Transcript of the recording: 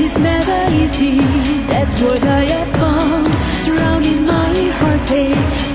It's never easy, that's what I have found. Drowning my heartache